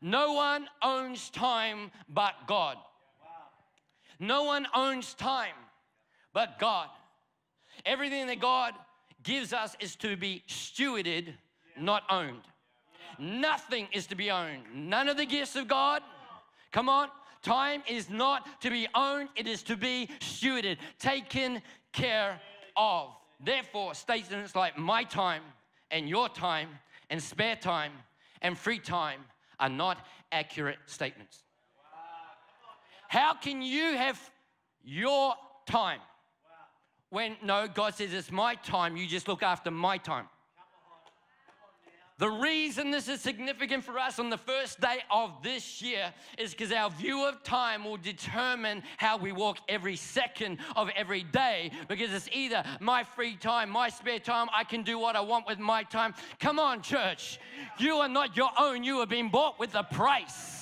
No one owns time but God. No one owns time but God. Everything that God gives us is to be stewarded, not owned. Nothing is to be owned. None of the gifts of God, come on, time is not to be owned, it is to be stewarded, taken care of. Therefore, statements like my time and your time and spare time and free time are not accurate statements. How can you have your time when no, God says it's my time, you just look after my time? The reason this is significant for us on the first day of this year is because our view of time will determine how we walk every second of every day. Because it's either my free time, my spare time, I can do what I want with my time. Come on, church. You are not your own, you have been bought with a price.